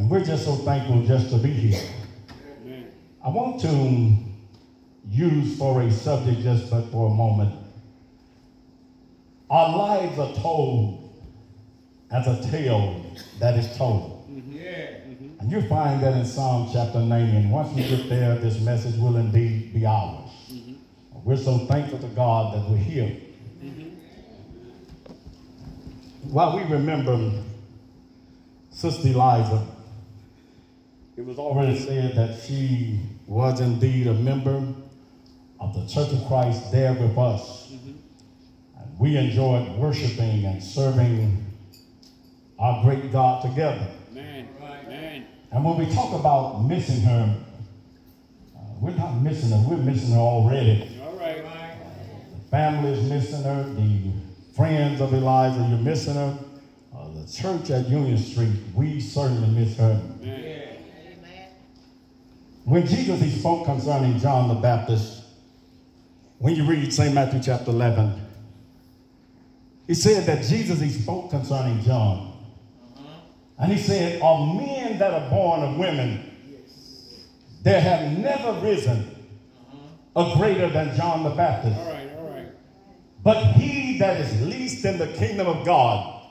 And we're just so thankful just to be here. I want to use for a subject just but for a moment. Our lives are told as a tale that is told. And you find that in Psalm chapter 90. And once we get there, this message will indeed be ours. We're so thankful to God that we're here. While we remember Sister Eliza, it was already said that she was indeed a member of the Church of Christ there with us. And we enjoyed worshiping and serving our great God together. Amen. Amen. And when we talk about missing her, uh, we're not missing her, we're missing her already. All right. Mike. The family is missing her, the friends of Eliza, you're missing her. Uh, the church at Union Street, we certainly miss her. Amen. When Jesus he spoke concerning John the Baptist, when you read St. Matthew chapter 11, he said that Jesus he spoke concerning John. And he said, Of men that are born of women, there have never risen a greater than John the Baptist. All right. All right. But he that is least in the kingdom of God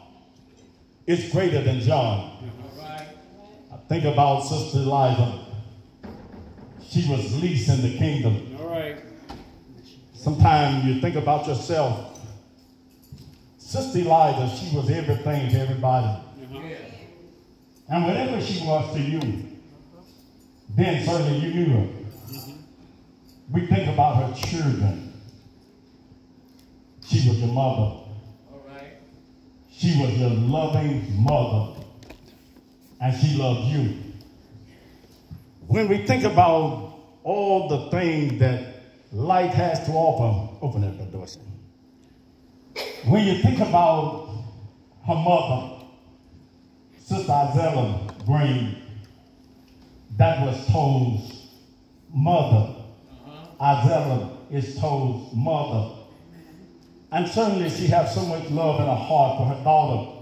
is greater than John. All right. I think about Sister Eliza. She was least in the kingdom. All right. Sometimes you think about yourself. Sister Eliza, she was everything to everybody. Uh-huh. And whatever she was to you, then certainly you knew her. We think about her children. She was your mother. All right. She was your loving mother. And she loved you. When we think about all the things that life has to offer, open that door, Dorsey. When you think about her mother, Sister Isella Green, that was Toad's mother. Uh-huh. Isella is Toad's mother. And certainly she has so much love in her heart for her daughter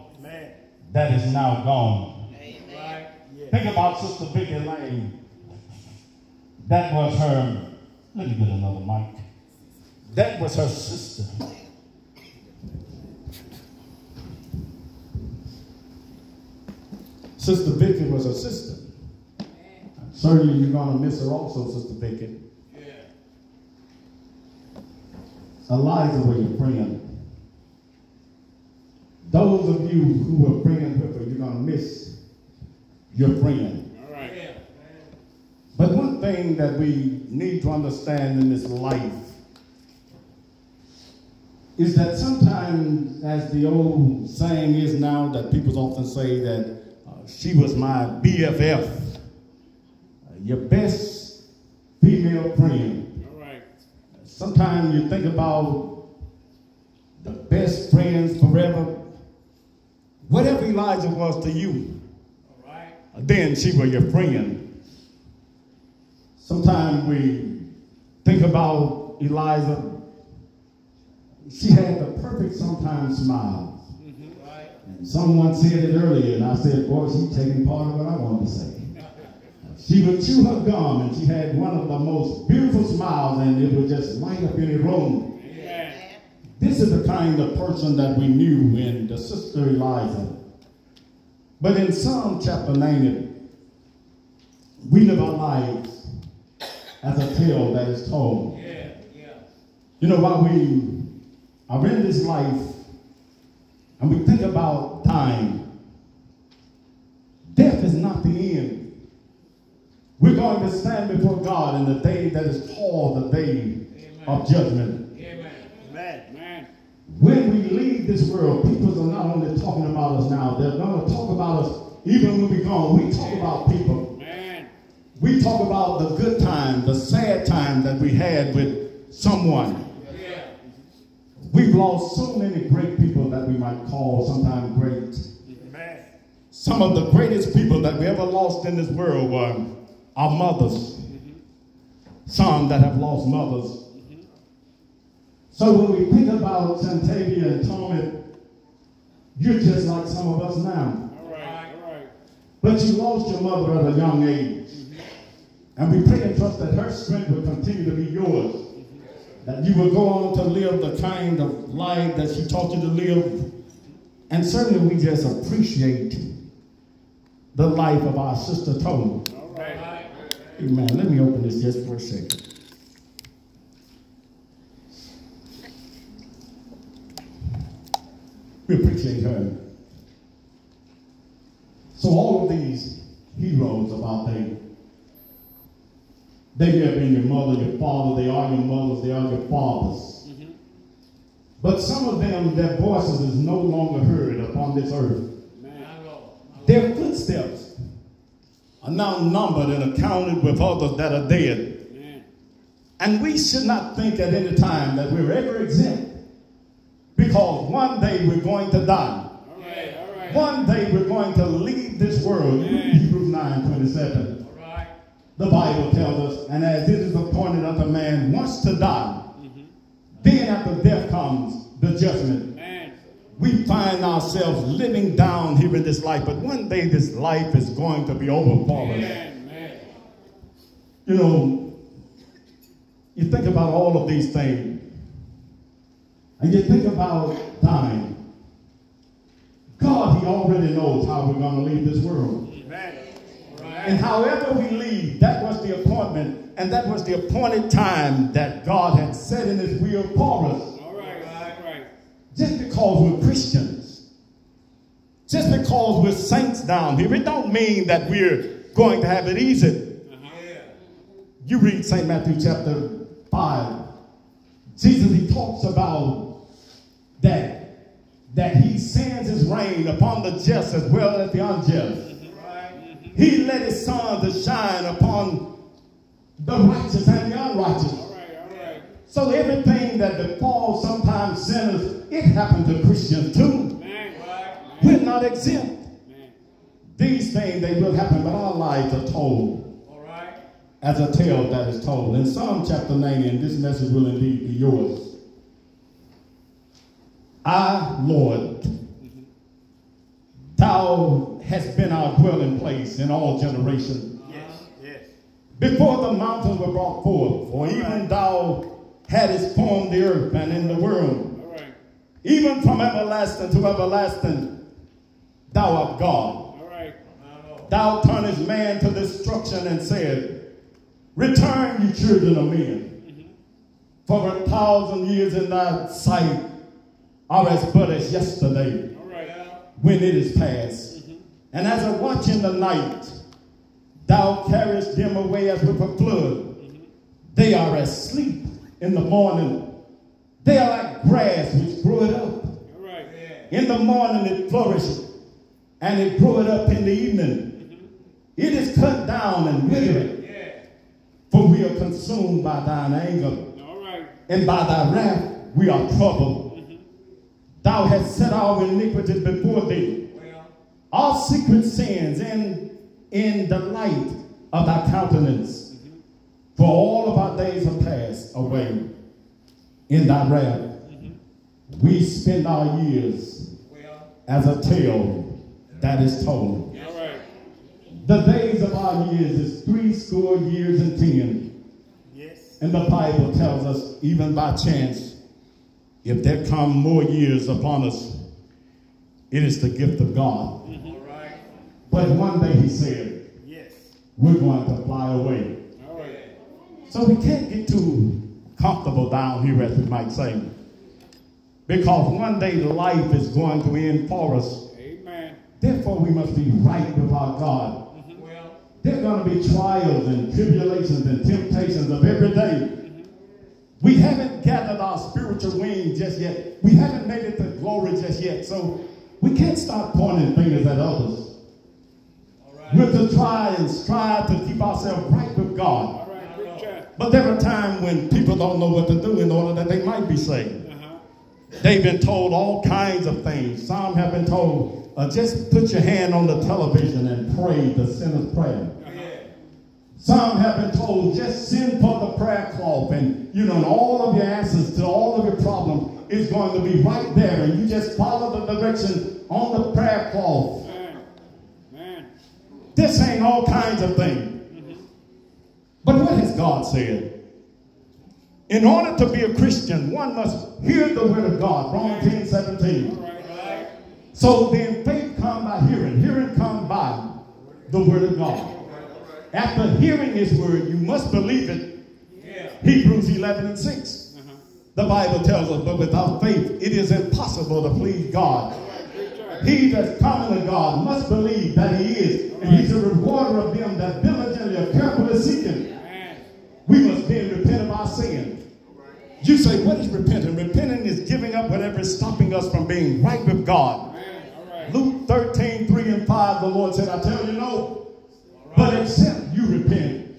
that is now gone. Right. Think about Sister Vicky Lane. That was her, let me get another mic. That was her sister. Sister Vicky was her sister. Certainly you're going to miss her also, Sister Vicky. Yeah. Eliza was your friend. Those of you who were friends with her, you're going to miss your friend. All right. Yeah. But one thing that we need to understand in this life is that sometimes, as the old saying is now, that people often say that uh, she was my BFF, uh, your best female friend. All right. Sometimes you think about the best friends forever. Whatever Elijah was to you, All right. then she was your friend. Sometimes we think about Eliza. She had the perfect sometimes smile. And someone said it earlier, and I said, boy, she's taking part of what I wanted to say. She would chew her gum, and she had one of the most beautiful smiles, and it would just light up any room. This is the kind of person that we knew in the sister Eliza. But in Psalm chapter 90, we live our lives as a tale that is told. Yeah. Yeah. You know, while we are in this life and we think about time, death is not the end. We're going to stand before God in the day that is called the day of judgment. Amen. Amen. Amen. When we leave this world, people are not only talking about us now, they're going to talk about us even when we're gone. We talk about people. We talk about the good time, the sad time that we had with someone. Yeah. We've lost so many great people that we might call sometimes great. Amen. Some of the greatest people that we ever lost in this world were our mothers. Some that have lost mothers. So when we think about Santavia and Tommy, you're just like some of us now. All right. All right. But you lost your mother at a young age. And we pray and trust that her strength will continue to be yours. That you will go on to live the kind of life that she taught you to live. And certainly we just appreciate the life of our sister Tony. Right. Amen. Let me open this just for a second. We appreciate her. So all of these heroes our day, they may have been your mother, your father, they are your mothers, they are your fathers. Mm-hmm. But some of them, their voices is no longer heard upon this earth. Their footsteps are now numbered and accounted with others that are dead. Amen. And we should not think at any time that we're ever exempt because one day we're going to die. All right. All right. One day we're going to leave this world. Hebrews 9 27. The Bible tells us, and as it is appointed unto man once to die, mm-hmm. then after death comes the judgment. Man. We find ourselves living down here in this life, but one day this life is going to be over for us. You know, you think about all of these things, and you think about dying. God, He already knows how we're going to leave this world. And however we leave, that was the appointment, and that was the appointed time that God had set in His will for us. All right. All right. Just because we're Christians, just because we're saints down here, it don't mean that we're going to have it easy. Uh-huh. You read St. Matthew chapter 5. Jesus, he talks about that, that he sends his rain upon the just as well as the unjust. He let his sun to shine upon the righteous and the unrighteous. All right. All right. So everything that befalls sometimes sinners, it happened to Christians too. Man. Right. We're not exempt. Man. These things, they will happen, but our lives are told All right. as a tale that is told. In Psalm chapter 90, and this message will indeed be yours. I, Lord, mm-hmm. thou hast been our dwelling place in all generations. Yes. Yes. Before the mountains were brought forth, for even thou hadst formed the earth and in the world. All right. Even from everlasting to everlasting, thou art God. All right. Thou turnest man to destruction and said, Return, ye children of men. Mm-hmm. For a thousand years in thy sight are as but as yesterday All right. when it is past. And as I watch in the night, thou carriest them away as with a flood. They are asleep in the morning. They are like grass which groweth up. In the morning it flourisheth, and it groweth up in the evening. It is cut down and withered. For we are consumed by thine anger, and by thy wrath we are troubled. Thou hast set our iniquities before thee, Our secret sins in, in the light of thy countenance. For all of our days are passed away in thy wrath. We spend our years as a tale that is told. All. The days of our years is three score years and ten. Yes. And the Bible tells us, even by chance, if there come more years upon us, it is the gift of God. All right. But one day he said, Yes. we're going to fly away. Oh, All right. So we can't get too comfortable down here, as we might say. Because one day life is going to end for us. Amen. Therefore, we must be right with our God. Mm-hmm. Well. There are going to be trials and tribulations and temptations of every day. Mm-hmm. We haven't gathered our spiritual wings just yet. We haven't made it to glory just yet. So we can't start pointing fingers at others. We're to try and strive to keep ourselves right with God. But there are times when people don't know what to do in order that they might be saved. They've been told all kinds of things. Some have been told, uh, just put your hand on the television and pray the sinner's prayer. Some have been told just send for the prayer cloth and you know and all of your answers to all of your problems is going to be right there and you just follow the direction on the prayer cloth. This ain't all kinds of things. But what has God said? In order to be a Christian, one must hear the word of God. Romans 10 17. So then faith come by hearing, hearing come by the word of God. After hearing his word, you must believe it. Hebrews 11 and 6. The Bible tells us, but without faith, it is impossible to please God. He that's coming to God must believe that he is, and he's a rewarder of them that diligently or carefully seek him. We must then repent of our sin. You say, what is repenting? Repenting is giving up whatever is stopping us from being right with God. Luke 13, 3 and 5, the Lord said, I tell you no, but except you repent,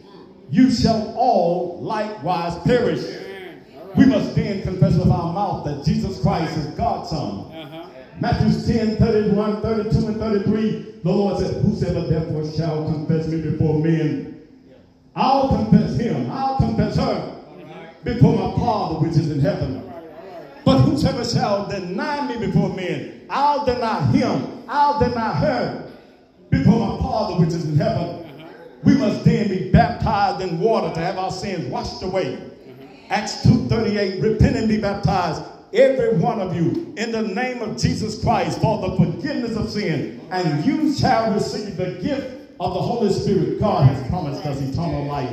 you shall all likewise perish. We must then confess with our mouth that Jesus Christ is God's Son. Matthew 10, 31, 32, and 33, the Lord said, Whosoever therefore shall confess me before men, I'll confess him, I'll confess her before my Father which is in heaven. But whosoever shall deny me before men, I'll deny him, I'll deny her before my Father which is in heaven. We must then be baptized in water to have our sins washed away. Acts 2.38, repent and be baptized, every one of you, in the name of Jesus Christ for the forgiveness of sin, and you shall receive the gift of the Holy Spirit. God has promised us eternal life.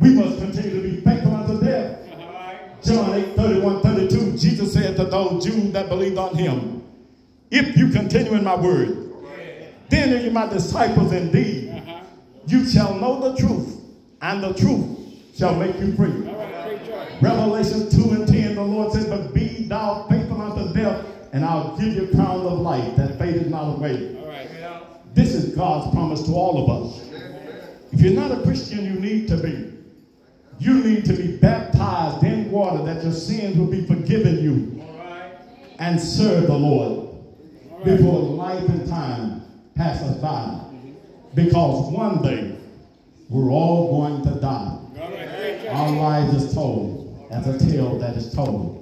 We must continue to be faithful unto death. John 8, 31, 32, Jesus said to those Jews that believed on him, If you continue in my word, then are you my disciples indeed. You shall know the truth, and the truth shall make you free. Revelation 2 and 10, I'll give you a crown of life that fadeth not away. This is God's promise to all of us. If you're not a Christian, you need to be. You need to be baptized in water that your sins will be forgiven you and serve the Lord before life and time pass us by. Because one day we're all going to die. Our lives is told as a tale that is told.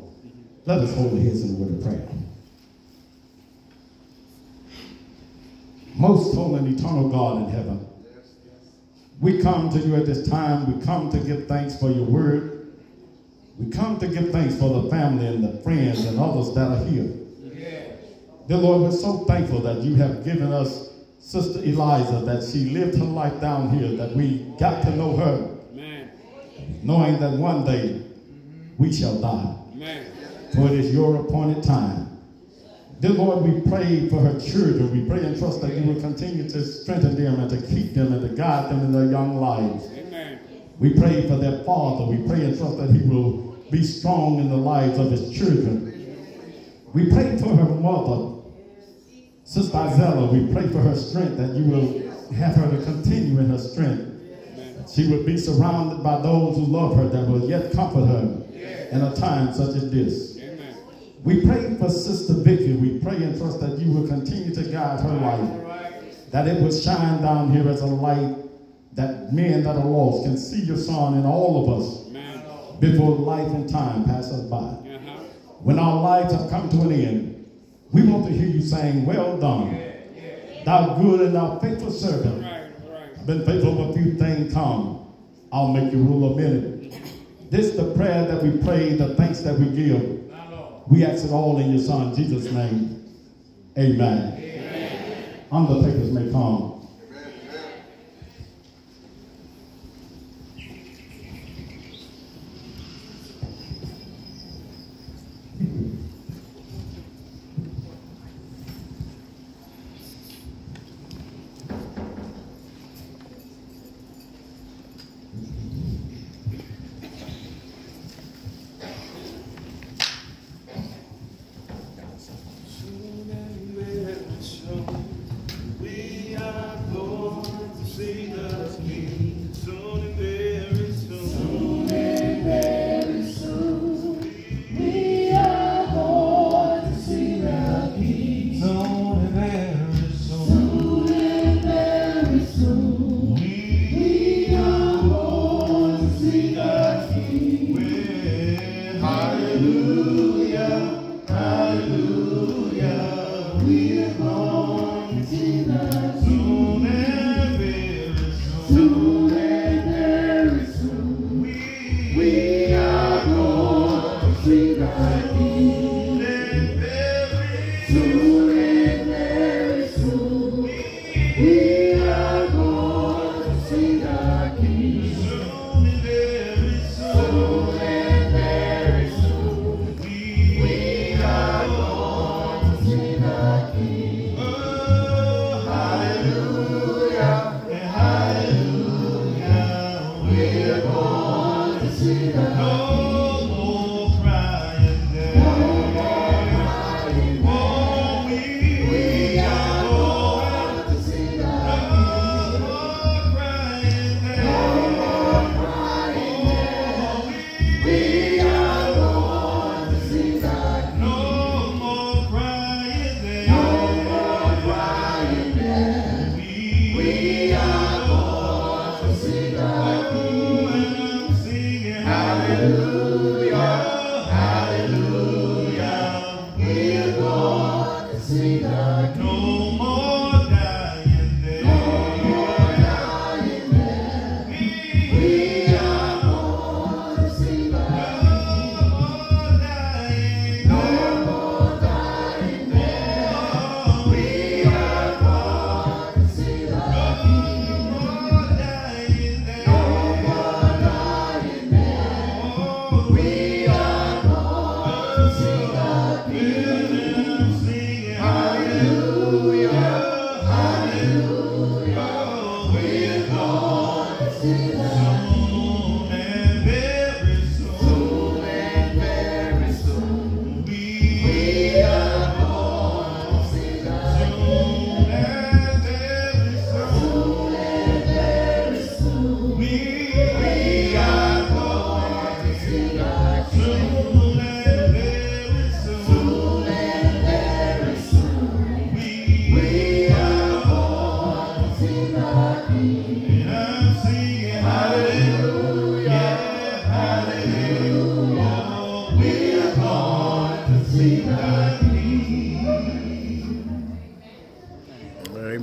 Let us hold hands in a word of prayer. Most holy and eternal God in heaven, we come to you at this time. We come to give thanks for your word. We come to give thanks for the family and the friends and others that are here. Dear Lord, we're so thankful that you have given us Sister Eliza, that she lived her life down here, that we got to know her, knowing that one day we shall die. For it is your appointed time. Dear Lord, we pray for her children. We pray and trust that you will continue to strengthen them and to keep them and to guide them in their young lives. We pray for their father. We pray and trust that he will be strong in the lives of his children. We pray for her mother, Sister Isella. We pray for her strength, that you will have her to continue in her strength. She will be surrounded by those who love her, that will yet comfort her in a time such as this. We pray for Sister Vicky. We pray and trust that you will continue to guide her life, that it will shine down here as a light, that men that are lost can see your son in all of us before life and time pass us by. When our lives have come to an end, we want to hear you saying, Well done, thou good and thou faithful servant. I've been faithful over a few things, come. I'll make you rule a minute. This is the prayer that we pray, the thanks that we give. We ask it all in your son, Jesus' name. Amen. Amen. Undertakers may come.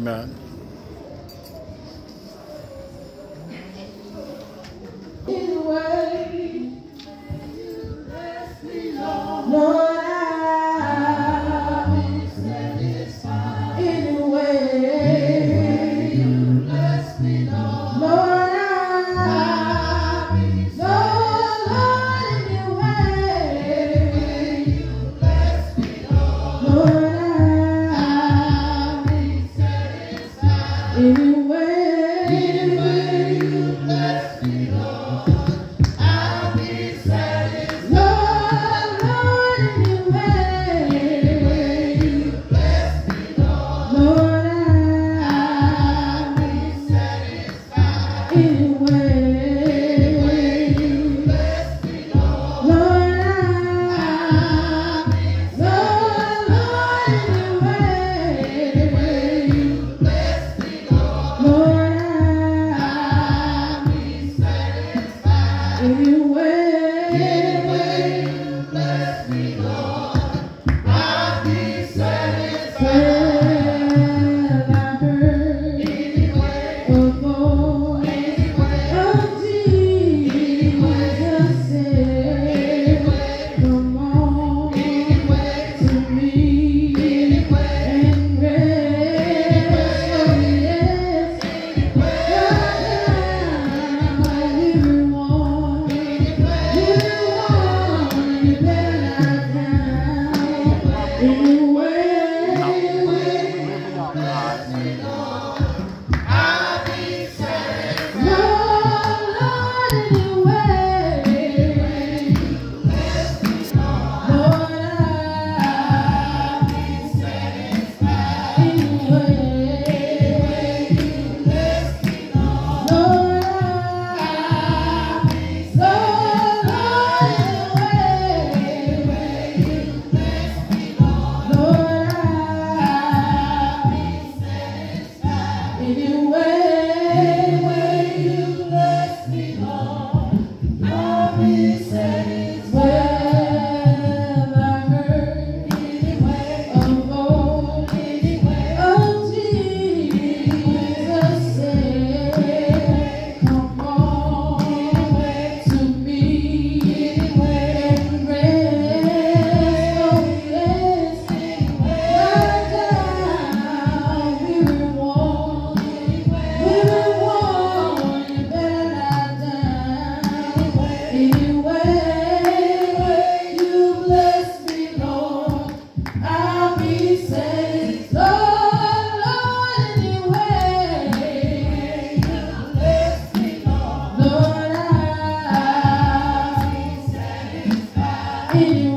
Amen. Satisfied